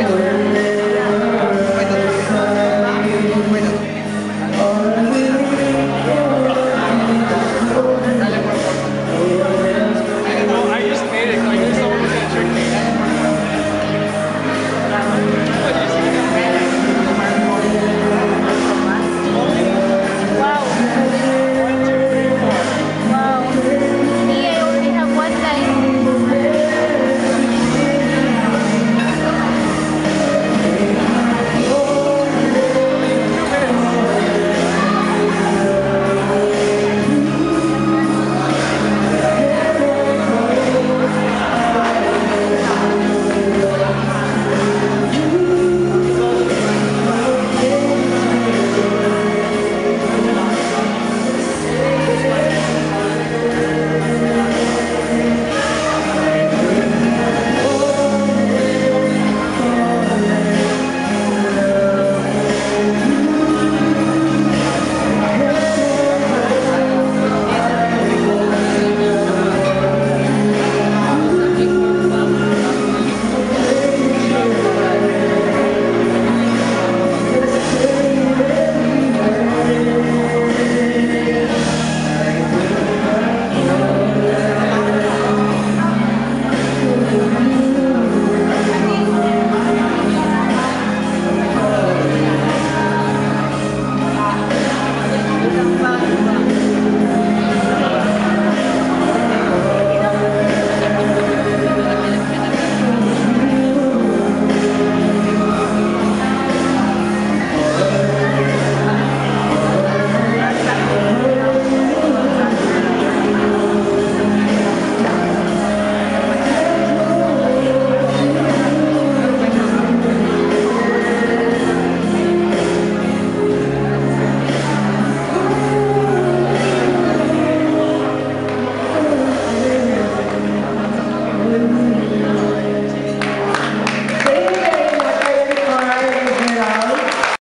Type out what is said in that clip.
Avenue.